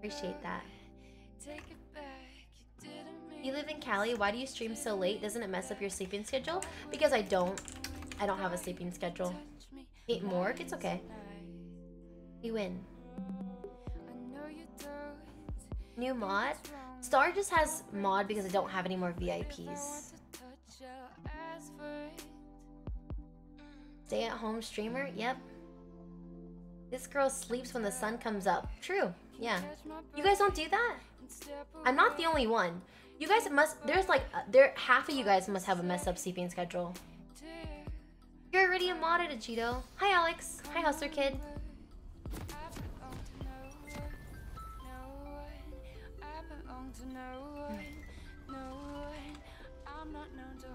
Appreciate that. You live in Cali. Why do you stream so late? Doesn't it mess up your sleeping schedule? Because I don't. I don't have a sleeping schedule. Eight more? It's okay. You win. New mod? Star just has mod because I don't have any more VIPs. Stay at home streamer? Yep. This girl sleeps when the sun comes up. True. Yeah. You guys don't do that? I'm not the only one. You guys must, there's like, uh, there, half of you guys must have a messed up sleeping schedule. You're already a mod at Cheeto. Hi, Alex. Hi, Hustler Kid.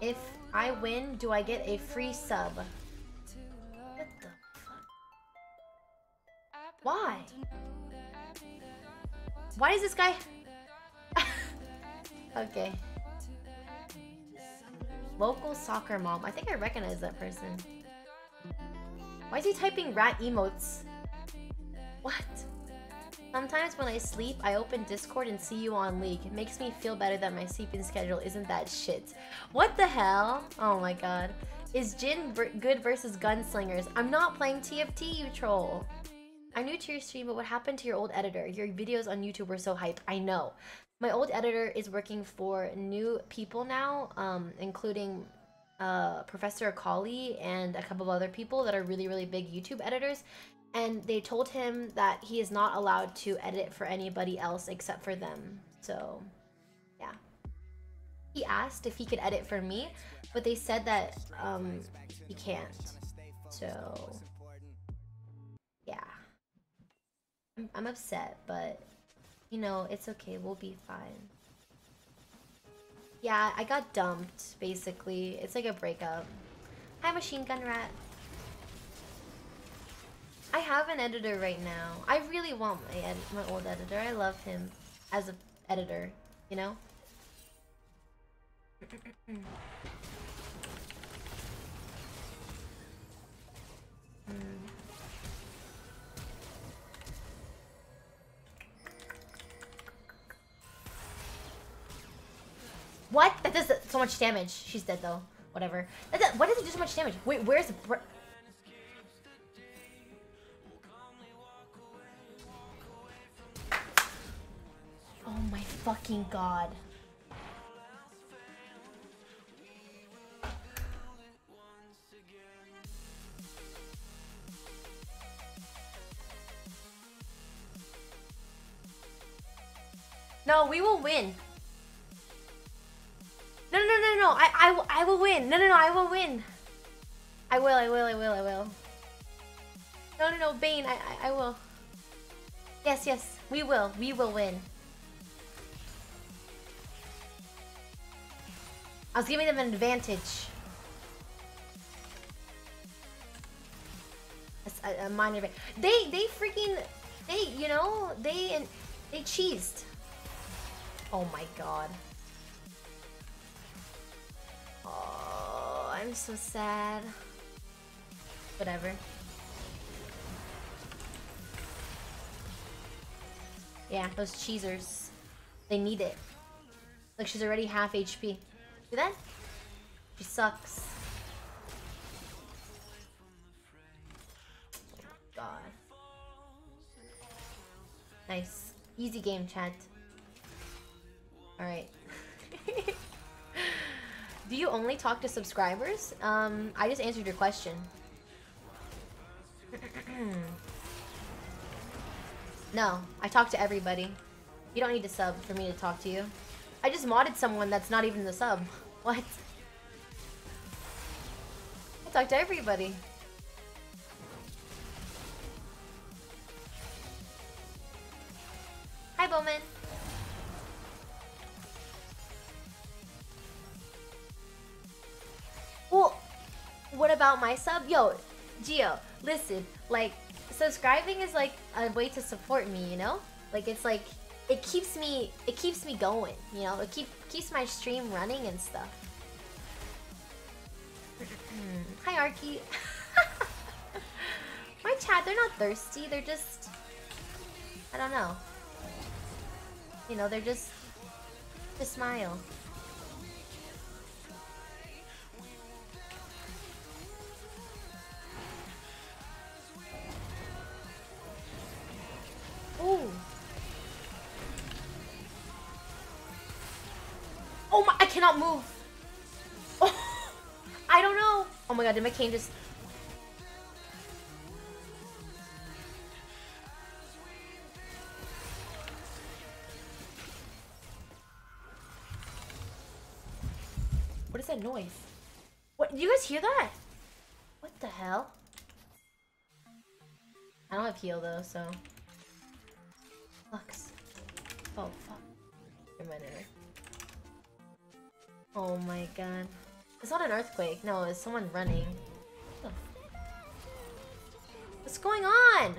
If I win, do I get a free sub? What the fuck? Why? Why is this guy... okay. Local soccer mom. I think I recognize that person. Why is he typing rat emotes? What? Sometimes when I sleep, I open Discord and see you on League. It makes me feel better that my sleeping schedule isn't that shit. What the hell? Oh my god. Is Jhin good versus gunslingers? I'm not playing TFT, you troll. I'm new to your stream, but what happened to your old editor? Your videos on YouTube were so hype. I know. My old editor is working for new people now, um, including uh, Professor Akali and a couple of other people that are really, really big YouTube editors and they told him that he is not allowed to edit for anybody else except for them. So, yeah. He asked if he could edit for me, but they said that um, he can't. So, I'm, I'm upset, but you know, it's okay. We'll be fine. Yeah, I got dumped, basically. It's like a breakup. Hi, Machine Gun Rat. I have an editor right now. I really want my ed my old editor. I love him as an editor, you know? What? Hmm. Much damage. She's dead though. Whatever. Why does it do so much damage? Wait, where's the... Oh my fucking god. No, we will win. No, no, no. I will win. I will. I will. I will. I will. No, no, no, Bane. I, I, I will. Yes, yes. We will. We will win. I was giving them an advantage. A, a minor advantage. They, they freaking, they, you know, they, and they cheesed. Oh my god. Oh, I'm so sad. Whatever. Yeah, those cheesers. They need it. Look, she's already half HP. See that? She sucks. Oh, God. Nice. Easy game, chat. Alright. Do you only talk to subscribers? Um, I just answered your question. no, I talk to everybody. You don't need to sub for me to talk to you. I just modded someone that's not even the sub. What? I talk to everybody. Hi, Bowman. What about my sub? Yo, Geo, listen, like, subscribing is like a way to support me, you know? Like, it's like, it keeps me, it keeps me going, you know? It keep, keeps my stream running and stuff. Hmm. Hi, Arky. my chat, they're not thirsty, they're just, I don't know. You know, they're just... Just smile. Did my Kayn just... What is that noise? What, do you guys hear that? What the hell? I don't have heal though, so... Lux. Oh, fuck. Oh my god. It's not an earthquake. No, it's someone running. What's going on?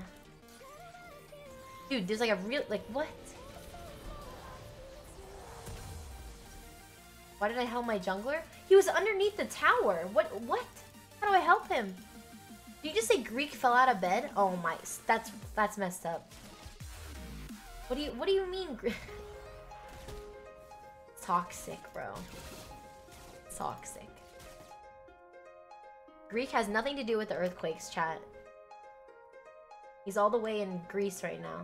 Dude, there's like a real- like, what? Why did I help my jungler? He was underneath the tower. What? What? How do I help him? Did you just say Greek fell out of bed? Oh my, that's that's messed up. What do you What do you mean? Toxic, bro. Toxic. Greek has nothing to do with the earthquakes, chat. He's all the way in Greece right now.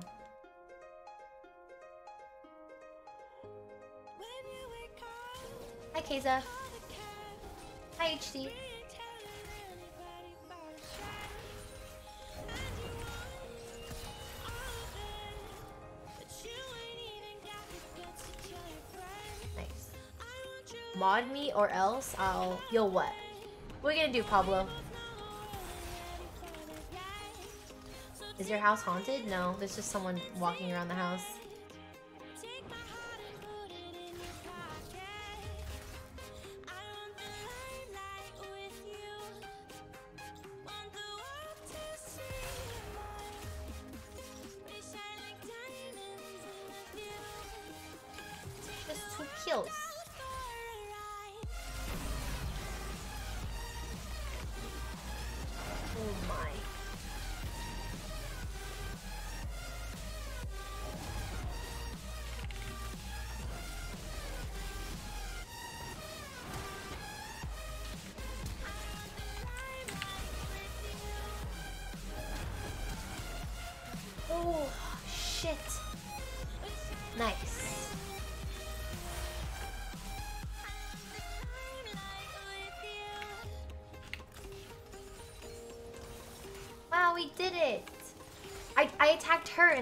Hi, Keza. Hi, HD. Nice. Mod me or else I'll... You'll what? You gonna do, Pablo? Is your house haunted? No, there's just someone walking around the house.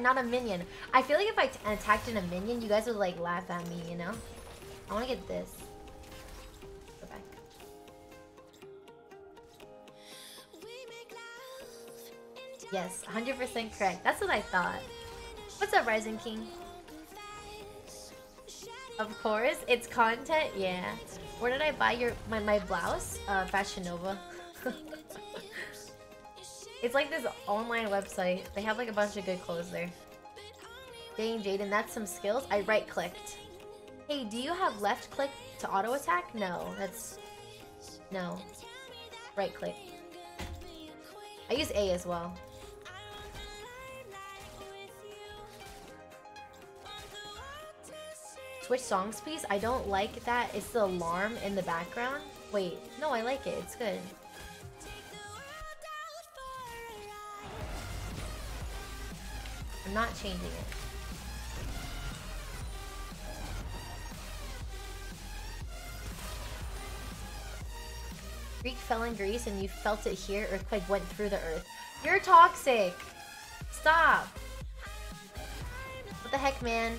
And not a minion. I feel like if I attacked in a minion, you guys would like laugh at me, you know? I want to get this. Yes, 100% correct. That's what I thought. What's up, Rising King? Of course, it's content, yeah. Where did I buy your my, my blouse? Uh, Fashion Nova. It's like this online website. They have like a bunch of good clothes there. Dang, Jaden, that's some skills. I right clicked. Hey, do you have left click to auto attack? No, that's no. Right click. I use A as well. Switch songs, please. I don't like that. It's the alarm in the background. Wait, no, I like it. It's good. I'm not changing it. Greek fell in Greece and you felt it here. Earthquake went through the earth. You're toxic. Stop. What the heck, man?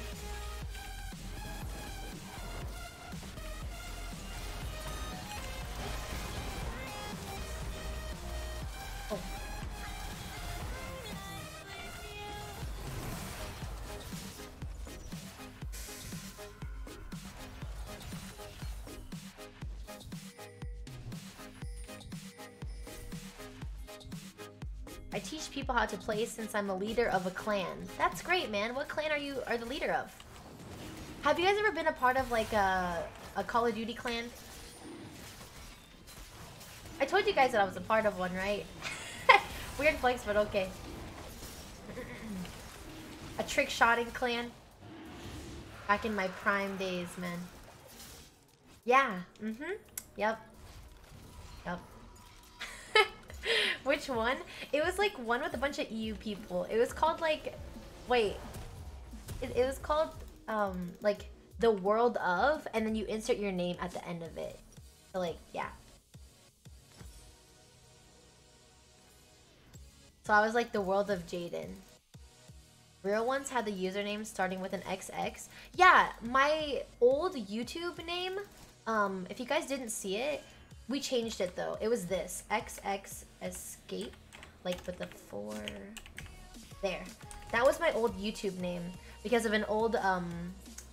Play since I'm a leader of a clan. That's great, man. What clan are you are the leader of? Have you guys ever been a part of like a, a Call of Duty clan? I told you guys that I was a part of one, right? Weird flex, but okay. a trick shotting clan. Back in my prime days, man. Yeah. Mm-hmm. Yep. Which one? It was like one with a bunch of EU people. It was called like, wait. It, it was called um like the world of, and then you insert your name at the end of it. So like, yeah. So I was like the world of Jaden. Real ones had the username starting with an XX. Yeah, my old YouTube name, um, if you guys didn't see it, we changed it though. It was this, XX Escape, like with the four, there. That was my old YouTube name because of an old, um,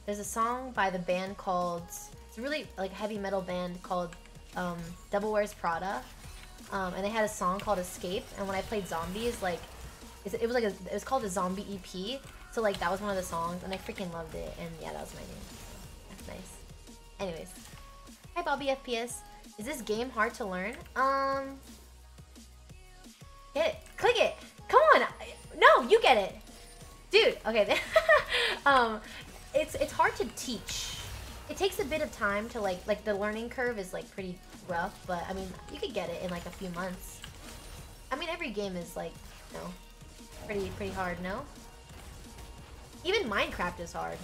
there's a song by the band called, it's a really like heavy metal band called um, Devil Wears Prada. Um, and they had a song called Escape, and when I played Zombies, like, it was like a, it was called a zombie EP. So like that was one of the songs, and I freaking loved it. And yeah, that was my name. That's nice. Anyways, hi Bobby FPS. Is this game hard to learn? Um, get it, click it. Come on, no, you get it, dude. Okay, um, it's it's hard to teach. It takes a bit of time to like like the learning curve is like pretty rough, but I mean you could get it in like a few months. I mean every game is like you know pretty pretty hard, no? Even Minecraft is hard.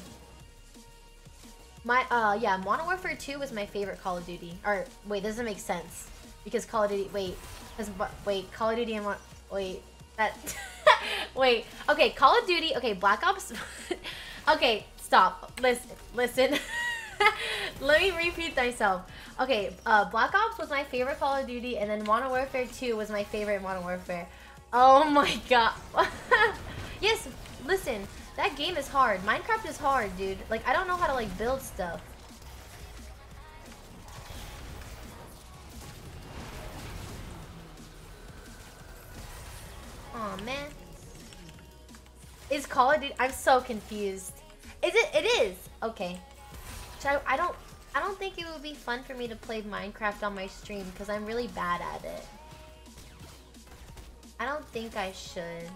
My uh yeah, Modern Warfare 2 was my favorite Call of Duty. Or wait, this doesn't make sense because Call of Duty wait, cuz wait, Call of Duty and wait, that wait. Okay, Call of Duty, okay, Black Ops Okay, stop. Listen, listen. Let me repeat myself. Okay, uh, Black Ops was my favorite Call of Duty, and then Modern Warfare 2 was my favorite Modern Warfare. Oh my god. yes, listen, that game is hard. Minecraft is hard, dude. Like, I don't know how to, like, build stuff. oh, man. Is Call of Duty... I'm so confused. Is it? It is. Okay. I, I don't... I don't think it would be fun for me to play Minecraft on my stream because I'm really bad at it. I don't think I should.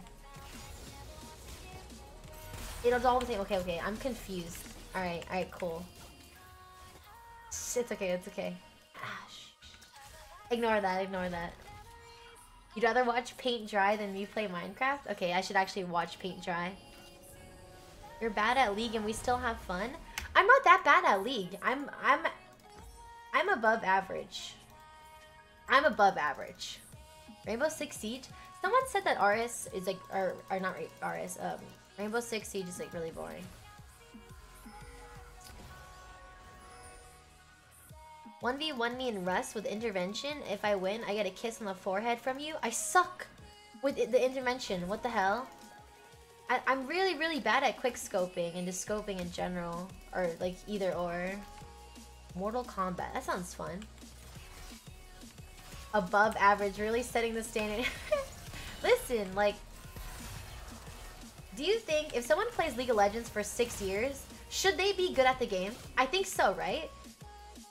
It's all the same. Okay, okay. I'm confused. Alright, alright, cool. It's okay, it's okay. Ash. Ignore that, ignore that. You'd rather watch paint dry than me play Minecraft? Okay, I should actually watch paint dry. You're bad at League and we still have fun? I'm not that bad at League. I'm I'm I'm above average. I'm above average. Rainbow Six Siege. Someone said that RS is like or or not RS. Um, Rainbow Six Siege is like really boring. One v one me in Rust with intervention. If I win, I get a kiss on the forehead from you. I suck with the intervention. What the hell? I, I'm really, really bad at quick scoping and just scoping in general. Or like either or. Mortal Kombat. That sounds fun. Above average. Really setting the standard. Listen, like... Do you think if someone plays League of Legends for six years, should they be good at the game? I think so, right?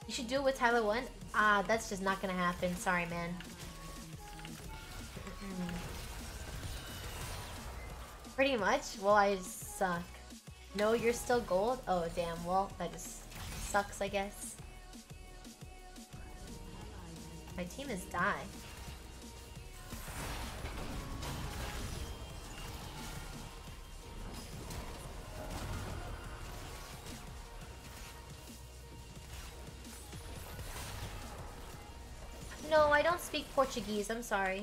You should do it with Tyler 1? Ah, that's just not gonna happen. Sorry, man. Pretty much. Well, I suck. No, you're still gold? Oh, damn. Well, that just sucks, I guess. My team is die. No, I don't speak Portuguese. I'm sorry.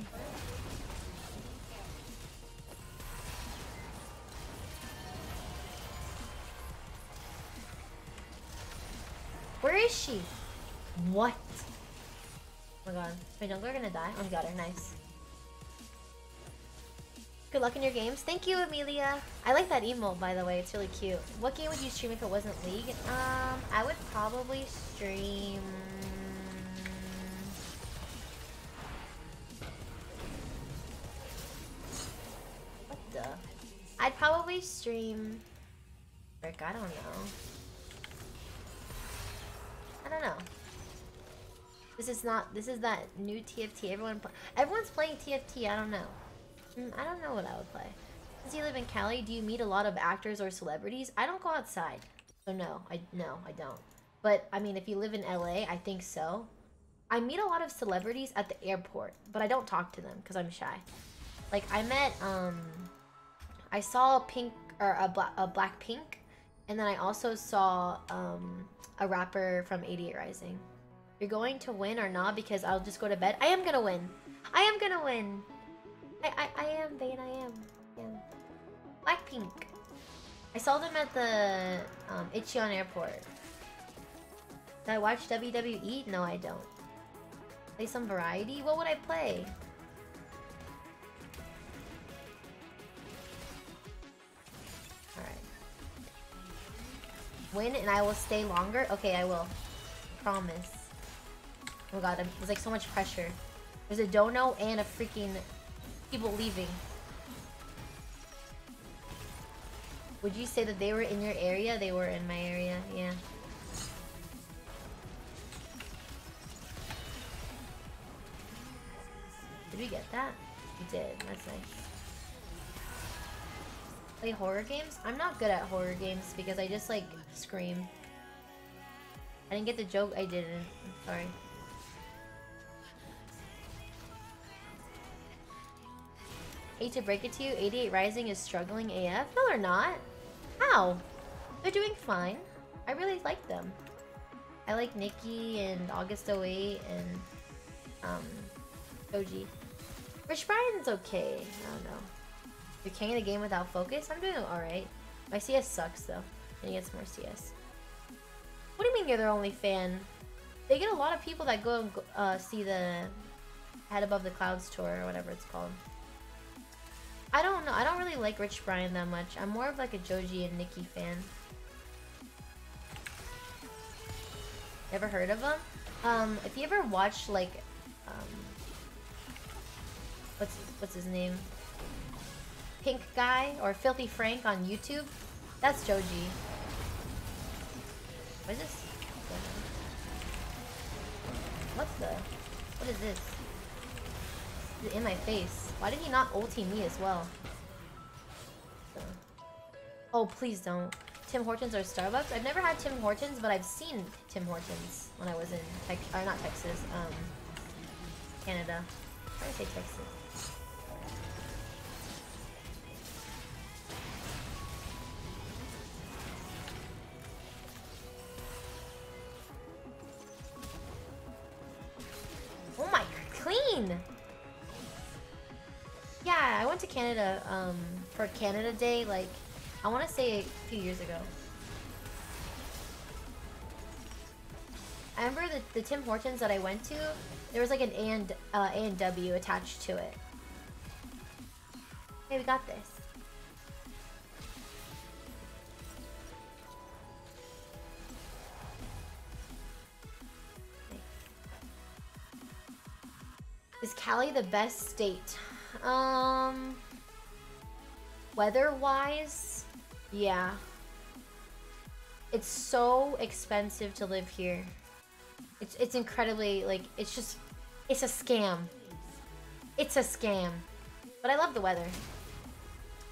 Where is she? What? Oh my god. My jungler gonna die? Oh, got her. Nice. Good luck in your games. Thank you, Amelia. I like that emote, by the way. It's really cute. What game would you stream if it wasn't League? Um, I would probably stream... stream... I don't know. I don't know. This is not. This is that new TFT. Everyone, everyone's playing TFT. I don't know. Mm, I don't know what I would play. Since you live in Cali, do you meet a lot of actors or celebrities? I don't go outside. So no, I no, I don't. But I mean, if you live in LA, I think so. I meet a lot of celebrities at the airport, but I don't talk to them because I'm shy. Like I met, um, I saw Pink or a, Bla- a Black Pink, and then I also saw um, a rapper from 88 Rising. You're going to win or not because I'll just go to bed. I am gonna win. I am gonna win. I I, I am, Bane. I am. Am. Blackpink. I saw them at the um, Airport. Do I watch WWE? No, I don't. Play some variety? What would I play? Win and I will stay longer? Okay, I will. Promise. Oh god, there's like so much pressure. There's a dono and a freaking people leaving. Would you say that they were in your area? They were in my area, yeah. Did we get that? We did. That's nice. Play horror games? I'm not good at horror games because I just like scream. I didn't get the joke. I didn't. I'm sorry. Hate to break it to you, 88 Rising is struggling AF. No, they're not. How? They're doing fine. I really like them. I like Nikki and August 08 and um, Joji. Rich Brian's okay. I don't know. You're carrying the game without focus? I'm doing alright. My CS sucks though. I need to get some more CS. What do you mean you're their only fan? They get a lot of people that go and uh, see the Head Above the Clouds tour or whatever it's called. I don't know. I don't really like Rich Brian that much. I'm more of like a Joji and Nikki fan. Ever heard of him? Um, if you ever watch like, um, what's what's his name? Pink guy or Filthy Frank on YouTube. That's Joji. What is this? What's the? What is this? It's in my face. Why did he not ulti me as well? Oh, please don't. Tim Hortons or Starbucks? I've never had Tim Hortons, but I've seen Tim Hortons when I was in Tex or not Texas, um, Canada. I'm trying to say Texas. Canada um, for Canada Day, like, I want to say a few years ago. I remember the, the Tim Hortons that I went to, there was like an A and, uh, A and W attached to it. Hey, we got this. Is Cali the best state? Um, weather-wise, yeah. It's so expensive to live here. It's it's incredibly like it's just it's a scam. It's a scam. But I love the weather.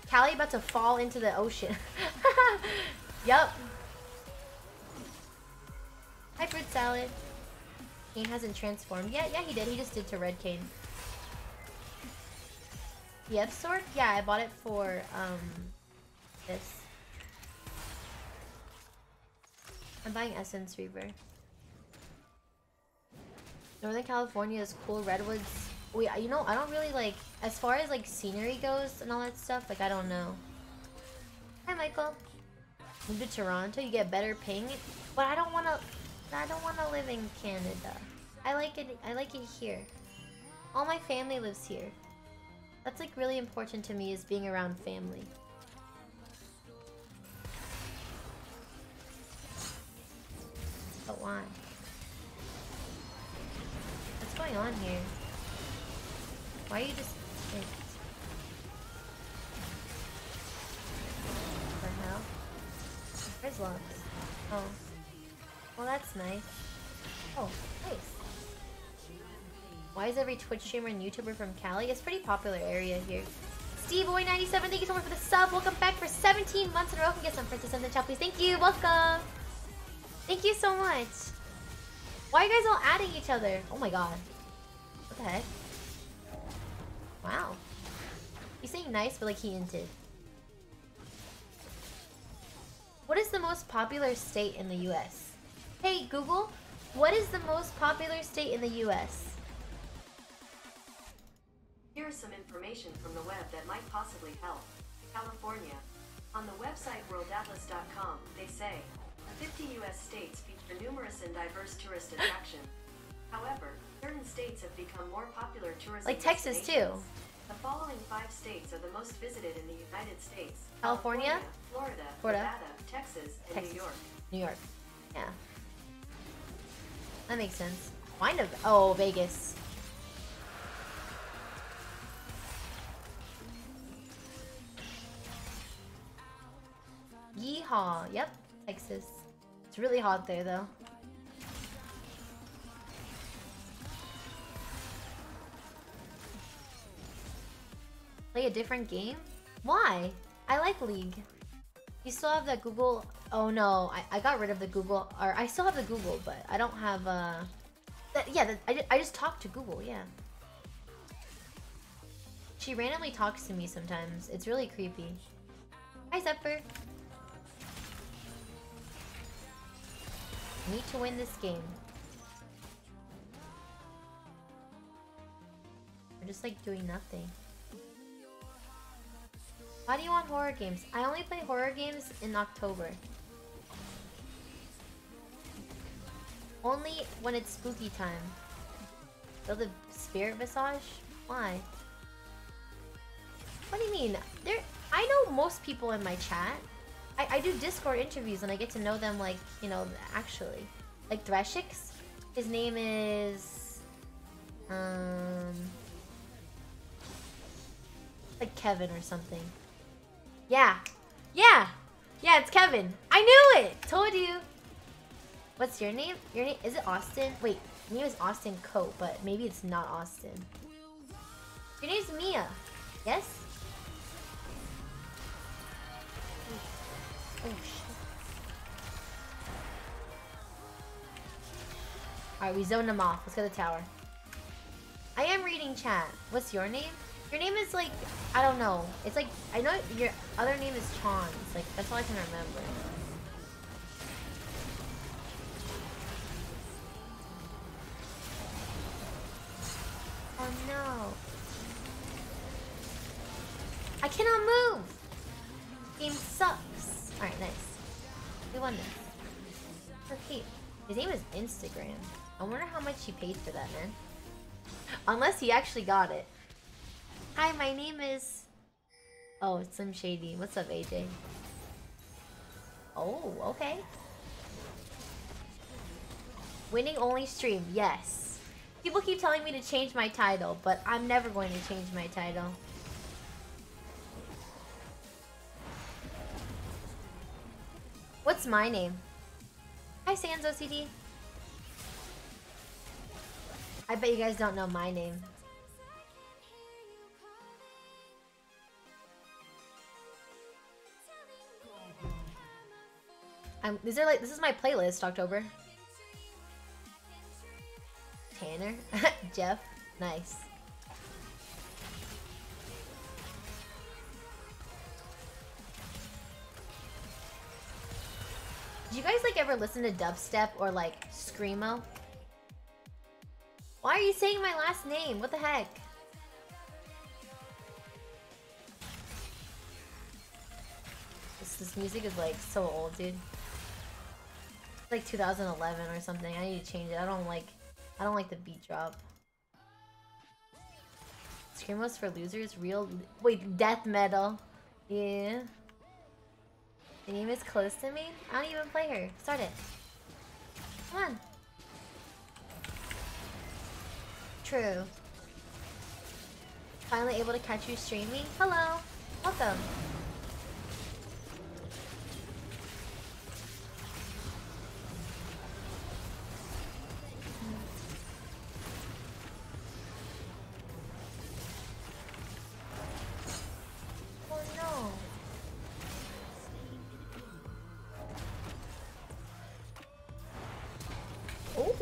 Cali about to fall into the ocean. yup. Hi, fruit salad. Kayn hasn't transformed yet. Yeah, he did. He just did to Red Kayn. The F sword? Yeah, I bought it for um this. I'm buying Essence Reaver. Northern California is cool. Redwoods. Wait, you know, I don't really like as far as like scenery goes and all that stuff. Like I don't know. Hi, Michael. Move to Toronto. You get better ping, but I don't want to. I don't want to live in Canada. I like it. I like it here. All my family lives here. That's like really important to me is being around family. But why? What's going on here? Why are you just... Wait. What the hell? Where's Lux? Oh. Well, that's nice. Oh, nice. Why is every Twitch streamer and YouTuber from Cali? It's pretty popular area here. Steveboy97, thank you so much for the sub. Welcome back for 17 months in a row. Can get some princess in the chat, please. Thank you. Welcome. Thank you so much. Why are you guys all adding each other? Oh my god. What the heck? Wow. He's saying nice, but like he hinted. What is the most popular state in the US? Hey, Google, what is the most popular state in the US? Here's some information from the web that might possibly help. California. On the website worldatlas.com, they say, the 50 U.S. states feature numerous and diverse tourist attractions. However, certain states have become more popular tourism Like Texas, too. The following five states are the most visited in the United States. California, Florida, Florida, Nevada, Texas, and Texas. New York. New York. Yeah. That makes sense. Kind of. Oh, Vegas. Yep. Texas. It's really hot there, though. Play a different game? Why? I like League. You still have that Google... Oh no, I, I got rid of the Google... Or I still have the Google, but I don't have, uh... Yeah, I, I just talk to Google, yeah. She randomly talks to me sometimes. It's really creepy. Hi, Zephyr. Need to win this game. We're just like doing nothing. Why do you want horror games? I only play horror games in October. Only when it's spooky time. So the spirit visage? Why? What do you mean? There, I know most people in my chat. I, I do Discord interviews and I get to know them like, you know, actually. Like Threshix, his name is... Um... Like Kevin or something. Yeah. Yeah. Yeah, it's Kevin. I knew it! Told you. What's your name? Your name is it Austin? Wait, your name is Austin Coe, but maybe it's not Austin. Your name's Mia. Yes? Oh shit. Alright, we zoned them off. Let's go to the tower. I am reading chat. What's your name? Your name is like, I don't know. It's like, I know your other name is Chons. Like, that's all I can remember. Oh no. I cannot move! Game sucks. Alright, nice. We won this. Okay. His name is Instagram. I wonder how much he paid for that, man. Unless he actually got it. Hi, my name is... Oh, it's Slim Shady. What's up, AJ? Oh, okay. Winning only stream, yes. People keep telling me to change my title, but I'm never going to change my title. What's my name? Hi, Sans OCD. I bet you guys don't know my name. I'm, these are like this is my playlist October. Tanner, Jeff, nice. Did you guys like ever listen to dubstep or like screamo? Why are you saying my last name? What the heck? This, this music is like so old, dude. It's like 2011 or something. I need to change it. I don't like I don't like the beat drop. Screamos for losers, real wait, death metal. Yeah. The name is close to me? I don't even play her. Start it. Come on. True. Finally able to catch you streaming. Hello. Welcome.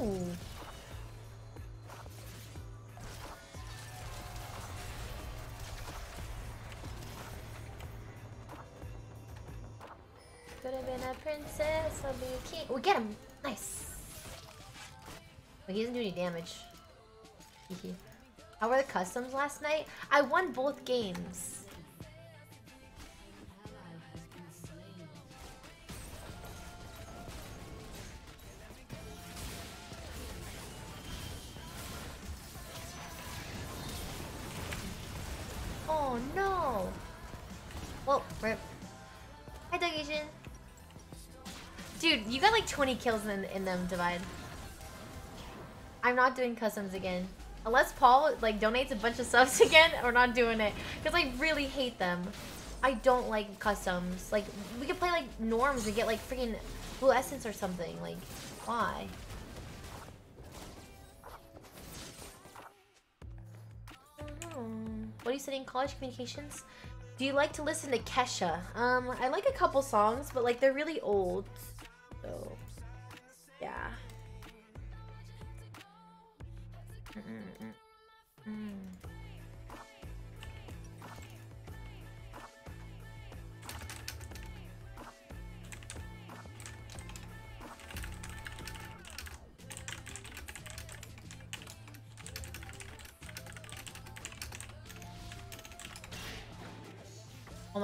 Could have been a princess, I'll be a king. We get him! Nice! But he doesn't do any damage. How were the customs last night? I won both games. 20 kills in, in them, Divide. I'm not doing customs again. Unless Paul like donates a bunch of subs again, we're not doing it. Because I really hate them. I don't like customs. Like, we could play like norms and get like freaking blue essence or something. Like, why? What are you studying college communications? Do you like to listen to Kesha? Um, I like a couple songs, but like they're really old. So,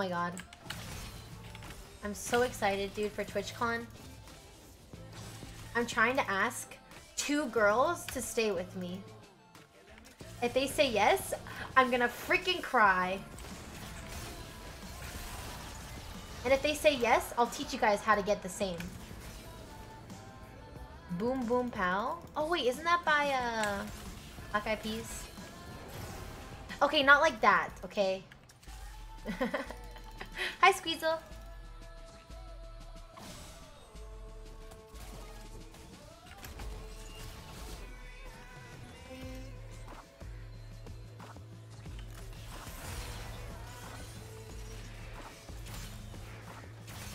my god. I'm so excited, dude, for TwitchCon. I'm trying to ask two girls to stay with me. If they say yes, I'm gonna freaking cry. And if they say yes, I'll teach you guys how to get the same. Boom Boom Pow? Oh wait, isn't that by uh Black Eyed Peas? Okay, not like that, okay? Hi Squeezel!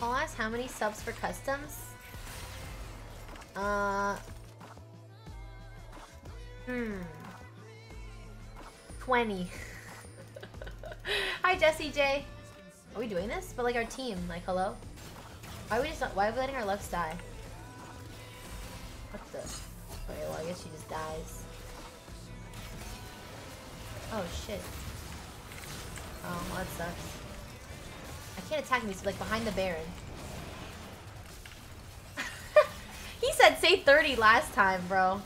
I'll ask how many subs for customs? Uh... Hmm... 20. Hi, Jesse J. Are we doing this? But like our team, like hello? Why are we just not, why are we letting our Lux die? What the? Okay, well I guess she just dies. Oh shit. Oh, well, that sucks. I can't attack so like behind the Baron. he said say 30 last time, bro.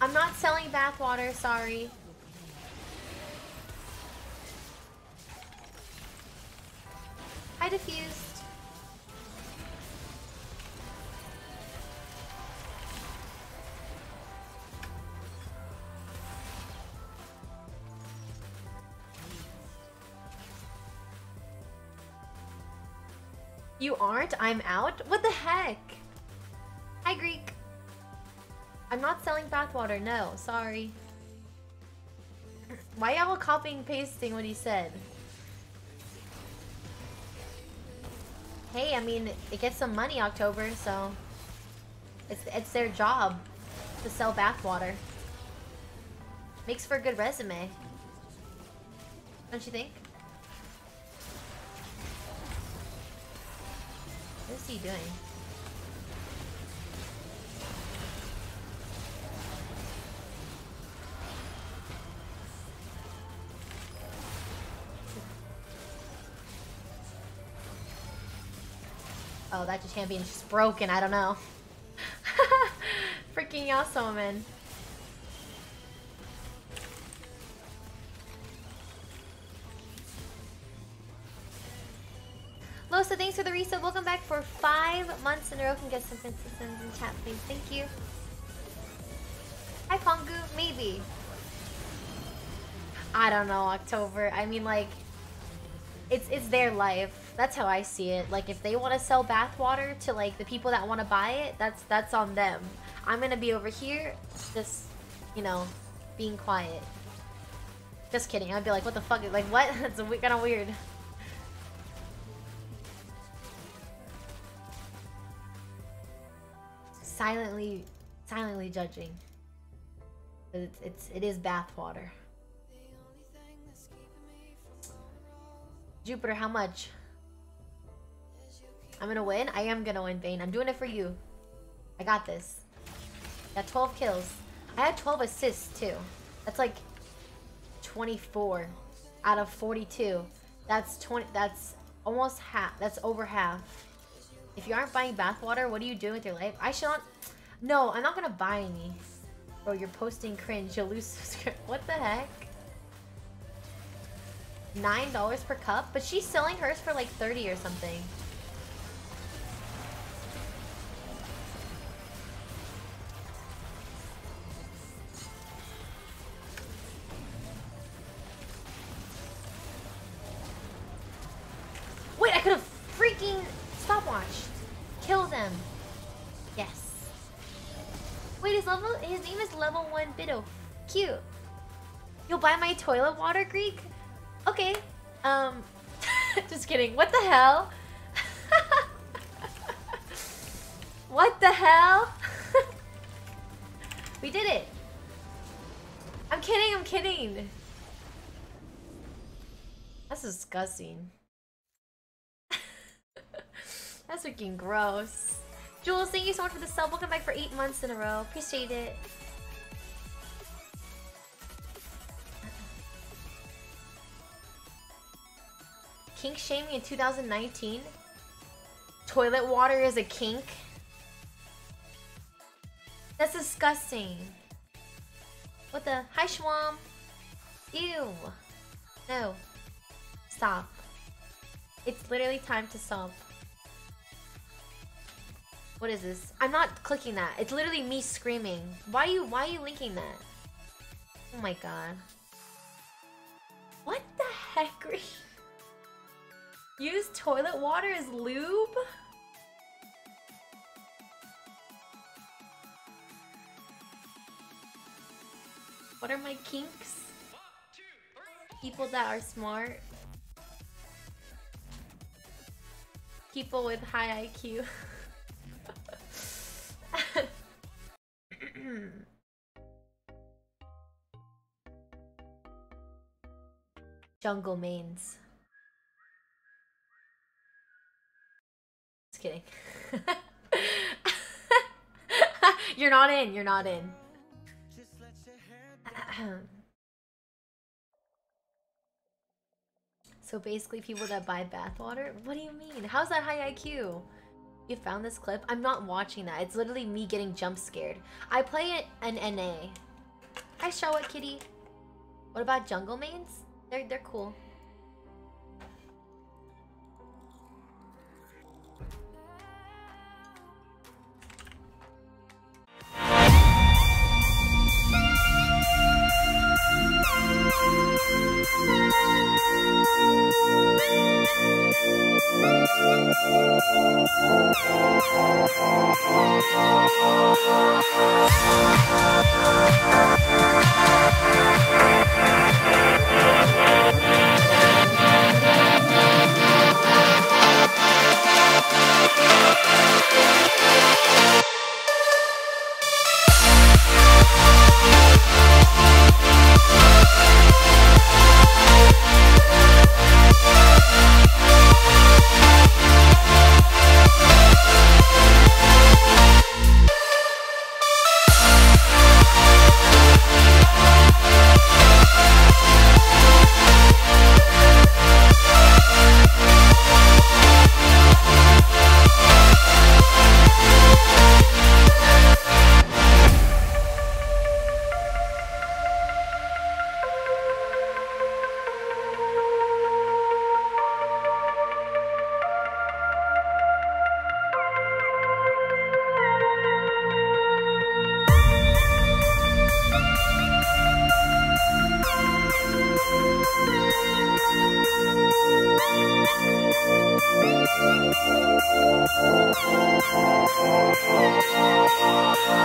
I'm not selling bathwater, sorry. Diffused. You aren't? I'm out? What the heck? Hi, Greek. I'm not selling bathwater, no. Sorry. Why y'all copying pasting what he said? Hey, I mean, it gets some money October, so... It's, it's their job to sell bathwater. Makes for a good resume. Don't you think? What is he doing? Oh, that just champion's just broken. I don't know. Freaking awesome, man. Losa, thanks for the reset. Welcome back for five months in a row. Can get some consistence in chat, please. Thank you. Hi, Pongu. Maybe. I don't know, October. I mean, like, it's it's their life. That's how I see it. Like, if they want to sell bathwater to like the people that want to buy it, that's that's on them. I'm gonna be over here, just you know, being quiet. Just kidding. I'd be like, what the fuck? Like, what? That's kind of weird. silently silently judging. It's, it's it is bathwater. Jupiter, how much? I'm gonna win? I am gonna win, Bane. I'm doing it for you. I got this. Got 12 kills. I had 12 assists, too. That's like 24 out of 42. That's 20. That's almost half. That's over half. If you aren't buying bathwater, what are you doing with your life? I should not. No, I'm not gonna buy any. Bro, you're posting cringe. You'll lose subscribe. What the heck? Nine dollars per cup, but she's selling hers for like 30 or something. Toilet water, Greek? Okay. Um just kidding. What the hell? what the hell? we did it. I'm kidding, I'm kidding. That's disgusting. That's freaking gross. Jules, thank you so much for the sub. Welcome back for eight months in a row. Appreciate it. Kink shaming in 2019? Toilet water is a kink? That's disgusting. What the? Hi, Schwam. Ew. No. Stop. It's literally time to stop. What is this? I'm not clicking that. It's literally me screaming. Why you why are you linking that? Oh my god. What the heck? Use toilet water as lube? What are my kinks? People that are smart. People with high IQ. Jungle mains. Kidding. you're not in, you're not in. so basically people that buy bathwater? What do you mean? How's that high IQ? You found this clip? I'm not watching that. It's literally me getting jump scared. I play it an NA. Hi, Shawat Kitty. What about jungle mains? They're they're cool.